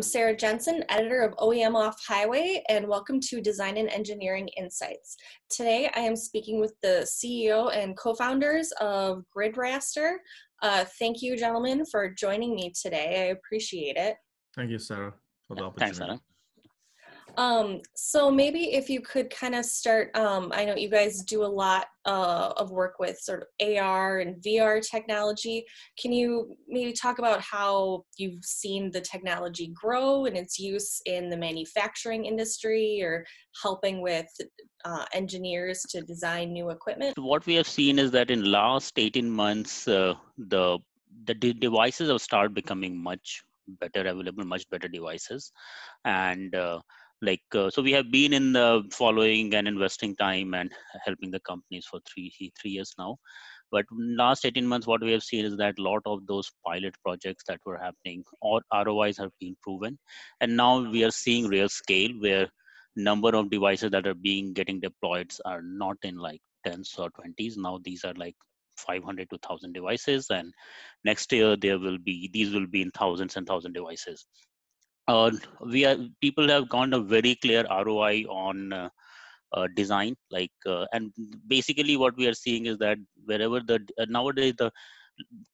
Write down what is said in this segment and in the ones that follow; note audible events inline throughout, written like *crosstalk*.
I'm Sarah Jensen, editor of OEM Off Highway, and welcome to Design and Engineering Insights. Today I am speaking with the CEO and co founders of GridRaster. Uh, thank you, gentlemen, for joining me today. I appreciate it. Thank you, Sarah, for the opportunity. Thanks, Sarah. Um, so maybe if you could kind of start, um, I know you guys do a lot uh, of work with sort of AR and VR technology. Can you maybe talk about how you've seen the technology grow and its use in the manufacturing industry or helping with uh, engineers to design new equipment? What we have seen is that in last 18 months, uh, the the de- devices have started becoming much better available much better devices and uh, like uh, so we have been in the following and investing time and helping the companies for three three years now. But last 18 months what we have seen is that a lot of those pilot projects that were happening or rois have been proven. And now we are seeing real scale where number of devices that are being getting deployed are not in like tens or 20s now these are like 500 to 1000 devices. And next year there will be these will be in thousands and thousand devices uh, we are people have gone a very clear ROI on uh, uh, design like uh, and basically what we are seeing is that wherever the uh, nowadays the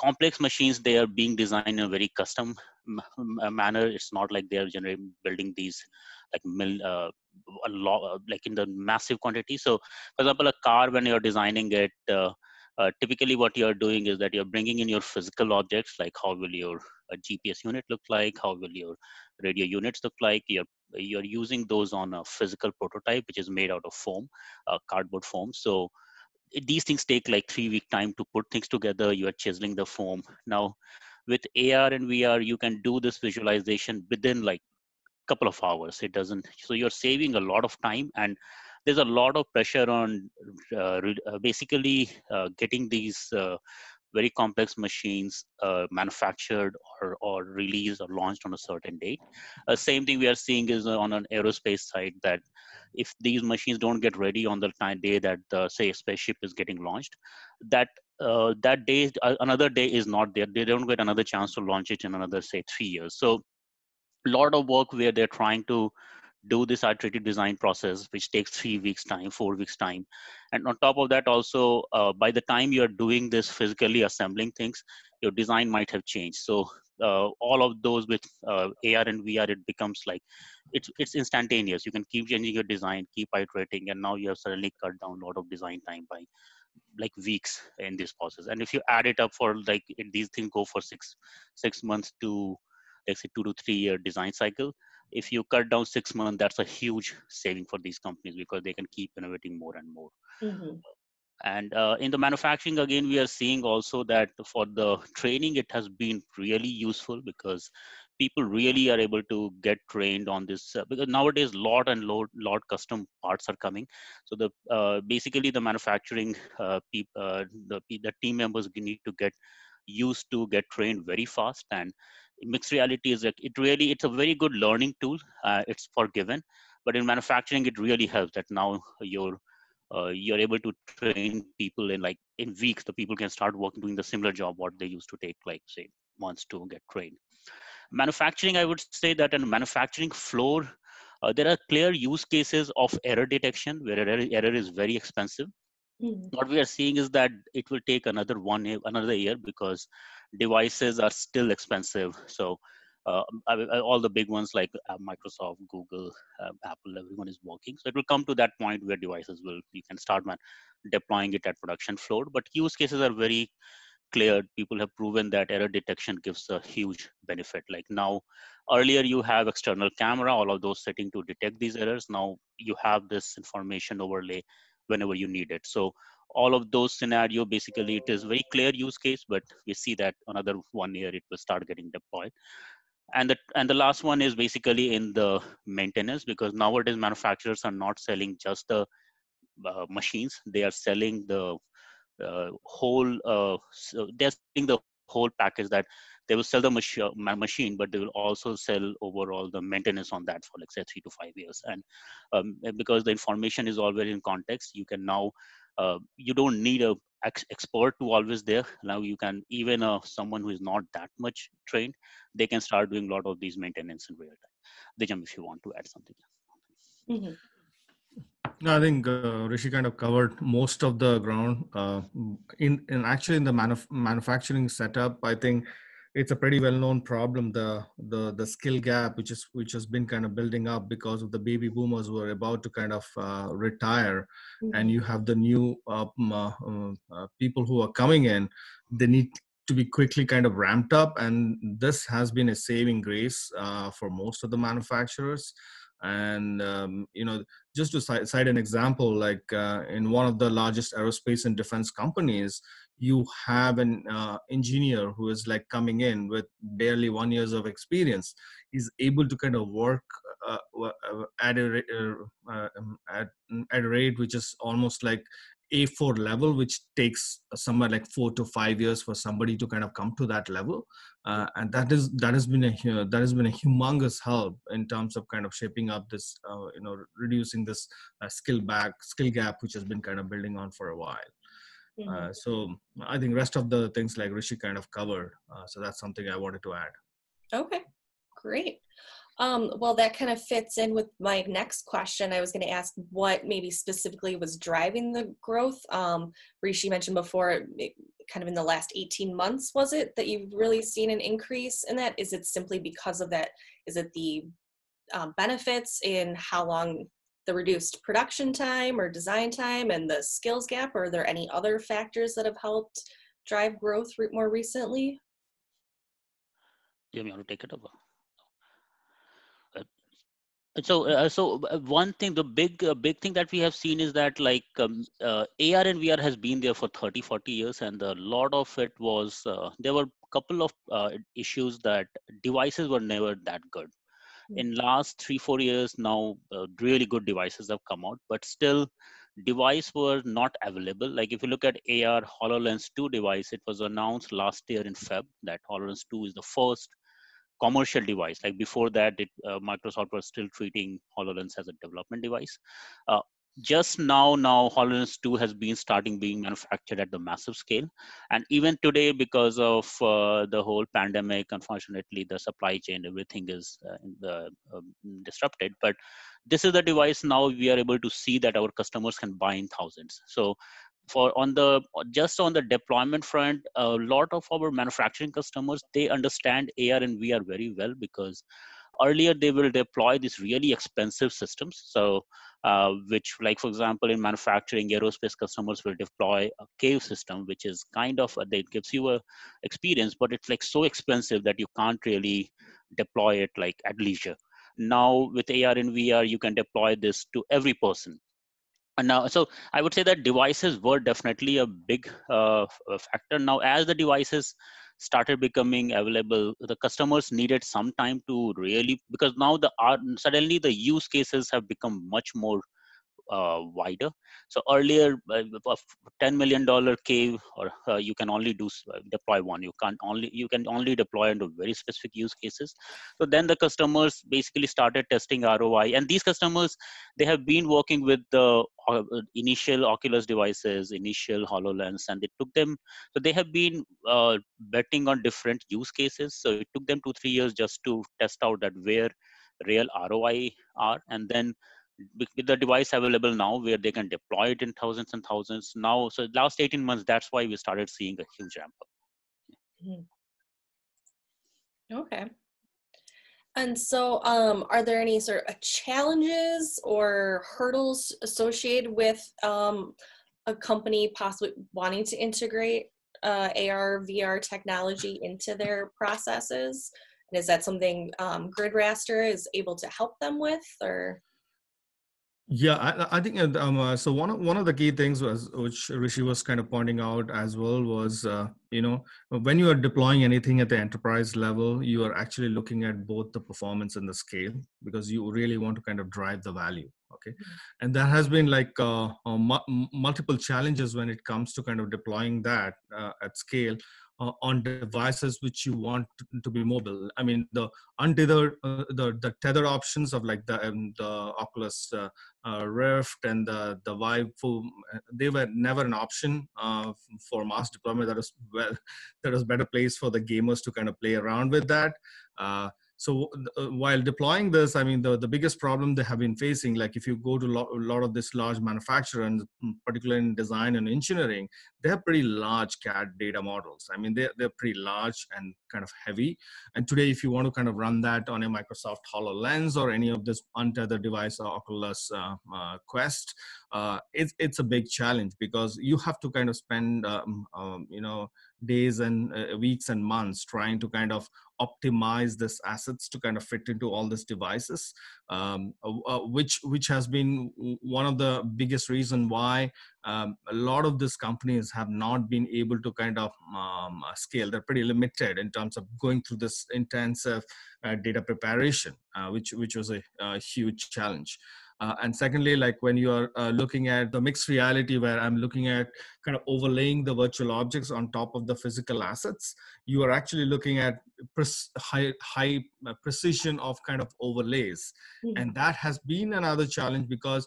complex machines they are being designed in a very custom manner. It's not like they are generating building these like mil, uh, a lot like in the massive quantity. So for example a car when you're designing it uh, typically what you're doing is that you're bringing in your physical objects like how will your uh, gps unit look like how will your radio units look like. You're you're using those on a physical prototype which is made out of foam uh, cardboard foam. So these things take like three week time to put things together. You are chiseling the foam. Now with ar and vr you can do this visualization within like a couple of hours. It doesn't so you're saving a lot of time and there's a lot of pressure on uh, uh, basically uh, getting these uh, very complex machines uh, manufactured or, or released or launched on a certain date. Uh, same thing we are seeing is on an aerospace side that if these machines don't get ready on the time day that the say a spaceship is getting launched, that uh, that day another day is not there. They don't get another chance to launch it in another say three years. So a lot of work where they're trying to do this iterative design process, which takes three weeks time, four weeks time. And on top of that, also, uh, by the time you're doing this physically assembling things, your design might have changed. So uh, all of those with uh, AR and VR, it becomes like, it's, it's instantaneous. You can keep changing your design, keep iterating, and now you have suddenly cut down a lot of design time by like weeks in this process. And if you add it up for like, these things go for six, six months to, let's say two to three year design cycle, if you cut down six months, that's a huge saving for these companies because they can keep innovating more and more. Mm-hmm. And uh, in the manufacturing, again, we are seeing also that for the training, it has been really useful because people really are able to get trained on this uh, because nowadays lot and lot lot custom parts are coming so the uh, basically the manufacturing uh, pe- uh, the, the team members need to get used to get trained very fast and mixed reality is it really it's a very good learning tool uh, it's forgiven but in manufacturing it really helps that now you're uh, you're able to train people in like in weeks the people can start working doing the similar job what they used to take like say months to get trained. Manufacturing i would say that in manufacturing floor uh, there are clear use cases of error detection where error, error is very expensive Mm. What we are seeing is that it will take another one year, another year because devices are still expensive. So uh, all the big ones like uh, Microsoft, Google, uh, Apple, everyone is working. So it will come to that point where devices will you can start man, deploying it at production floor. But use cases are very clear. People have proven that error detection gives a huge benefit. Like now, earlier you have external camera, all of those setting to detect these errors. Now you have this information overlay whenever you need it. So all of those scenario, basically it is very clear use case, but we see that another one year it will start getting deployed. And the, and the last one is basically in the maintenance because nowadays manufacturers are not selling just the uh, machines, they are selling the uh, whole, uh, so they're selling the whole package that they will sell the mach- machine, but they will also sell overall the maintenance on that for like say three to five years. And um, because the information is always in context, you can now uh, you don't need a ex- expert to always there. Now you can even uh, someone who is not that much trained, they can start doing a lot of these maintenance in real time. Dijam, if you want to add something. Mm-hmm. No, I think uh, Rishi kind of covered most of the ground. Uh, in, in actually in the manuf- manufacturing setup, I think it's a pretty well-known problem the the the skill gap which is which has been kind of building up because of the baby boomers who are about to kind of uh, retire. Mm-hmm. and you have the new uh, uh, uh, people who are coming in. They need to be quickly kind of ramped up and this has been a saving grace uh, for most of the manufacturers. And um, you know just to cite, cite an example like uh, in one of the largest aerospace and defense companies you have an uh, engineer who is like coming in with barely one years of experience is able to kind of work uh, uh at, a, uh, uh, um, at, at a rate which is almost like a4 level which takes somewhere like four to five years for somebody to kind of come to that level. Uh, and that is that has been a that has been a humongous help in terms of kind of shaping up this uh, you know reducing this skill back skill gap which has been kind of building on for a while mm-hmm. Uh, so i think rest of the things like rishi kind of covered uh, so that's something i wanted to add okay great um, well, that kind of fits in with my next question. I was going to ask what maybe specifically was driving the growth. Um, Rishi mentioned before, kind of in the last 18 months, was it that you've really seen an increase in that? Is it simply because of that? Is it the um, benefits in how long the reduced production time or design time and the skills gap? Or are there any other factors that have helped drive growth more recently? You want to take it over? so uh, so uh, one thing the big uh, big thing that we have seen is that like um, uh, ar and vr has been there for 30 40 years and a lot of it was uh, there were a couple of uh, issues that devices were never that good. In last 3 4 years now really good devices have come out but still device were not available like if you look at ar hololens 2 device it was announced last year in feb that hololens 2 is the first commercial device. Like before that, it, uh, Microsoft was still treating HoloLens as a development device. Uh, just now, now HoloLens 2 has been starting being manufactured at the massive scale. And even today, because of uh, the whole pandemic, unfortunately, the supply chain, everything is uh, um, disrupted. But this is the device now we are able to see that our customers can buy in thousands. So for on the just on the deployment front a lot of our manufacturing customers they understand ar and vr very well because earlier they will deploy these really expensive systems. So uh, which like for example in manufacturing aerospace customers will deploy a cave system which is kind of uh, that gives you a experience but it's like so expensive that you can't really deploy it like at leisure. Now with ar and vr you can deploy this to every person. And now so i would say that devices were definitely a big uh, factor. Now as the devices started becoming available the customers needed some time to really because now the are suddenly the use cases have become much more uh, wider. So earlier, uh, ten million dollar cave, or uh, you can only do uh, deploy one. You can't only you can only deploy into very specific use cases. So then the customers basically started testing ROI, and these customers they have been working with the uh, initial Oculus devices, initial Hololens, and it took them. So they have been uh, betting on different use cases. So it took them two three years just to test out that where real ROI are, and then with the device available now where they can deploy it in thousands and thousands. Now so last 18 months that's why we started seeing a huge ramp up. Mm-hmm. okay. And so um, are there any sort of challenges or hurdles associated with um, a company possibly wanting to integrate uh, ar vr technology into their processes? And is that something um, GridRaster is able to help them with or yeah, I, I think um, uh, so. One of one of the key things was which Rishi was kind of pointing out as well was uh, you know when you are deploying anything at the enterprise level, you are actually looking at both the performance and the scale because you really want to kind of drive the value. Okay, mm-hmm. and that has been like uh, uh, mu- multiple challenges when it comes to kind of deploying that uh, at scale. Uh, on devices which you want to be mobile. I mean, the untethered, uh, the the tether options of like the um, the Oculus uh, uh Rift and the the Vive, they were never an option uh, for mass deployment. That was well, *laughs* that was better place for the gamers to kind of play around with that. Uh, so uh, while deploying this, I mean, the, the biggest problem they have been facing, like if you go to lo- a lot of this large manufacturer, and particularly in design and engineering, they have pretty large CAD data models. I mean, they're, they're pretty large and kind of heavy. And today, if you want to kind of run that on a Microsoft HoloLens or any of this untethered device, or Oculus uh, uh, Quest, uh, it's, it's a big challenge because you have to kind of spend, um, um, you know, days and uh, weeks and months trying to kind of optimize this assets to kind of fit into all these devices um, uh, uh, which which has been one of the biggest reason why um, a lot of these companies have not been able to kind of um, uh, scale. They're pretty limited in terms of going through this intensive uh, data preparation uh, which which was a, a huge challenge uh, and secondly, like when you are uh, looking at the mixed reality, where I'm looking at kind of overlaying the virtual objects on top of the physical assets, you are actually looking at pres- high, high uh, precision of kind of overlays. Mm-hmm. And that has been another challenge because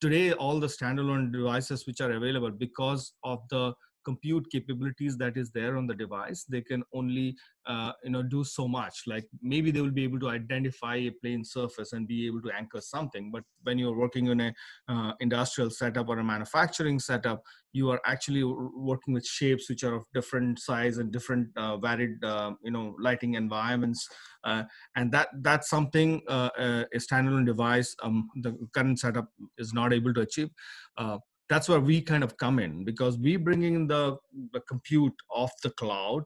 today all the standalone devices which are available because of the compute capabilities that is there on the device they can only uh, you know do so much. Like maybe they will be able to identify a plane surface and be able to anchor something but when you're working in a uh, industrial setup or a manufacturing setup you are actually working with shapes which are of different size and different uh, varied uh, you know lighting environments uh, and that that's something uh, a standalone device um, the current setup is not able to achieve that's where we kind of come in because we bringing in the, the compute off the cloud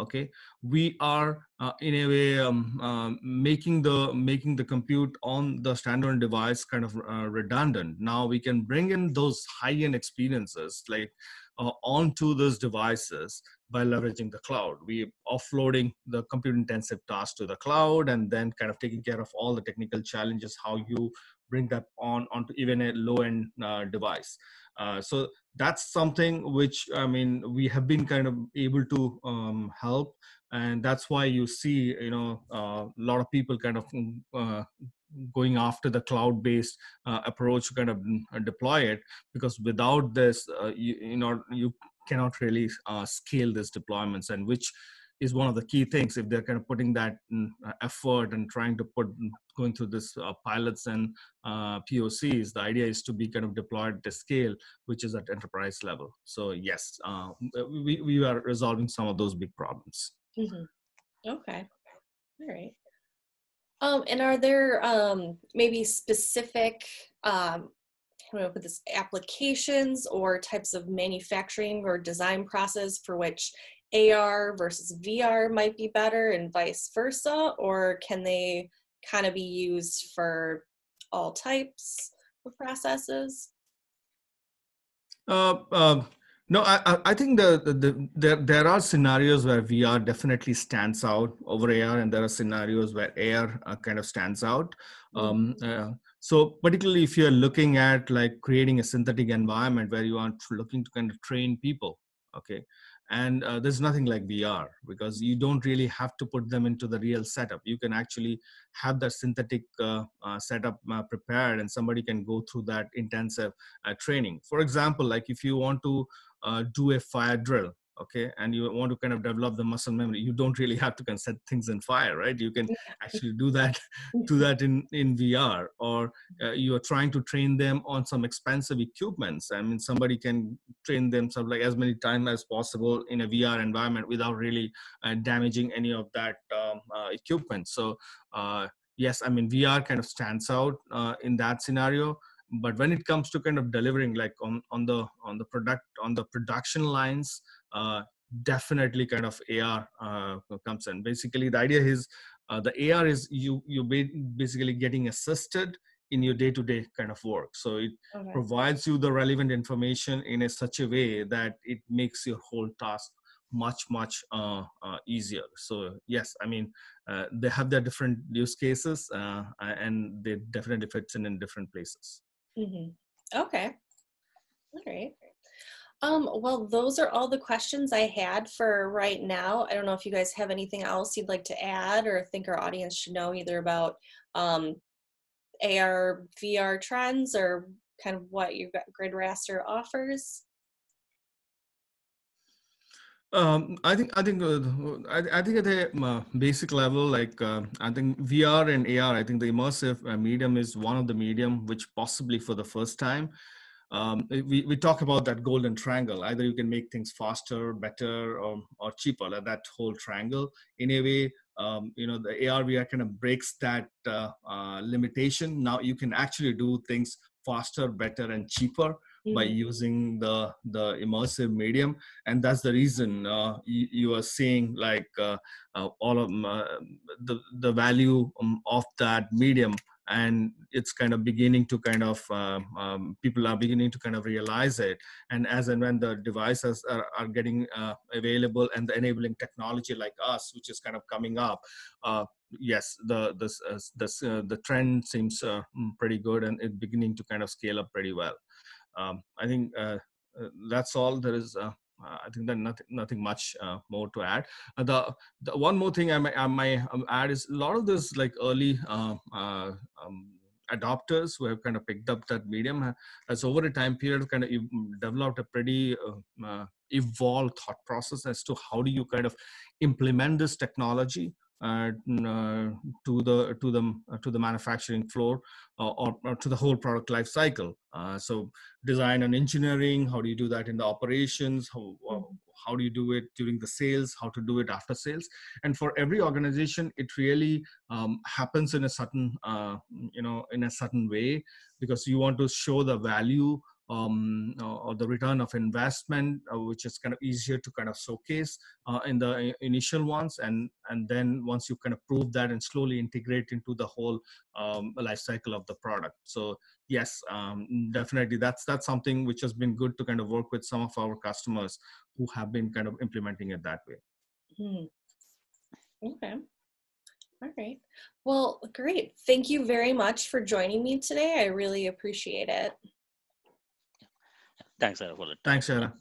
okay? We are uh, in a way um, uh, making the making the compute on the standard device kind of uh, redundant. Now we can bring in those high-end experiences like uh, onto those devices by leveraging the cloud. We offloading the compute intensive tasks to the cloud and then kind of taking care of all the technical challenges how you bring that on onto even a low end uh, device. Uh, so that's something which I mean we have been kind of able to um, help, and that's why you see you know uh, a lot of people kind of uh, going after the cloud-based uh, approach to kind of uh, deploy it. Because without this you, you know you cannot really scale these deployments. And which is one of the key things if they're kind of putting that mm, uh, effort and trying to put mm, going through this uh, pilots and uh, pocs the idea is to be kind of deployed to scale which is at enterprise level. So yes uh, we, we are resolving some of those big problems. Mm-hmm. okay. All right. Um, and are there um, maybe specific um, with this applications or types of manufacturing or design process for which AR versus VR might be better and vice versa? Or can they kind of be used for all types of processes? Uh, uh, no, I, I think the, the, the, there, there are scenarios where VR definitely stands out over AR, and there are scenarios where AR uh, kind of stands out. Um, mm-hmm. uh, so particularly if you're looking at like creating a synthetic environment where you are looking to kind of train people, okay, and uh, there's nothing like vr because you don't really have to put them into the real setup. You can actually have that synthetic uh, uh, setup uh, prepared and somebody can go through that intensive uh, training. For example like if you want to uh, do a fire drill okay? And you want to kind of develop the muscle memory. You don't really have to kind of set things in fire right? You can actually do that *laughs* do that in in vr or uh, you are trying to train them on some expensive equipments. I mean somebody can train themselves like as many times as possible in a vr environment without really uh, damaging any of that um, uh, equipment. So uh, yes i mean vr kind of stands out uh, in that scenario. But when it comes to kind of delivering like on, on the on the product on the production lines uh, definitely kind of AR uh, comes in. Basically, the idea is uh, the AR is you you basically getting assisted in your day-to-day kind of work. So it okay. provides you the relevant information in a such a way that it makes your whole task much much uh, uh, easier so yes i mean uh, they have their different use cases and they definitely fits in in different places mm-hmm. okay all right Um, well, those are all the questions I had for right now. I don't know if you guys have anything else you'd like to add or think our audience should know either about um, AR, VR trends or kind of what your Grid Raster offers. Um, I think I think uh, I, I think at a uh, basic level, like uh, I think VR and AR, I think the immersive uh, medium is one of the medium which possibly for the first time um, we, we talk about that golden triangle. Either you can make things faster, better, or, or cheaper, like that whole triangle. In a way, um, you know, the AR VR kind of breaks that uh, uh, limitation. Now you can actually do things faster, better, and cheaper mm-hmm. by using the the immersive medium, and that's the reason uh, you, you, are seeing like uh, uh, all of uh, the the value um, of that medium and it's kind of beginning to kind of um, um, people are beginning to kind of realize it. And as and when the devices are, are getting uh, available and the enabling technology like us which is kind of coming up uh, yes the this uh, this uh, the trend seems uh, mm, pretty good and it's beginning to kind of scale up pretty well. Um, i think uh, that's all there is I think that nothing, nothing much uh, more to add. Uh, the, the one more thing I might, I um, add is a lot of this like early um, adopters who have kind of picked up that medium has over a time period kind of developed a pretty uh, uh, evolved thought process as to how do you kind of implement this technology uh, uh, to the to the uh, to the manufacturing floor or, or, to the whole product life cycle. so design and engineering, how do you do that in the operations? How, how do you do it during the sales? How to do it after sales? And for every organization, it really um, happens in a certain you know in a certain way because you want to show the value um, or the return of investment, uh, which is kind of easier to kind of showcase uh, in the initial ones, and and then once you kind of prove that and slowly integrate into the whole um, life cycle of the product. So yes, um, definitely that's that's something which has been good to kind of work with some of our customers who have been kind of implementing it that way. Hmm. Okay. All right. Well, great. Thank you very much for joining me today. I really appreciate it. Thanks, Sarah, for that. Thanks, Sarah.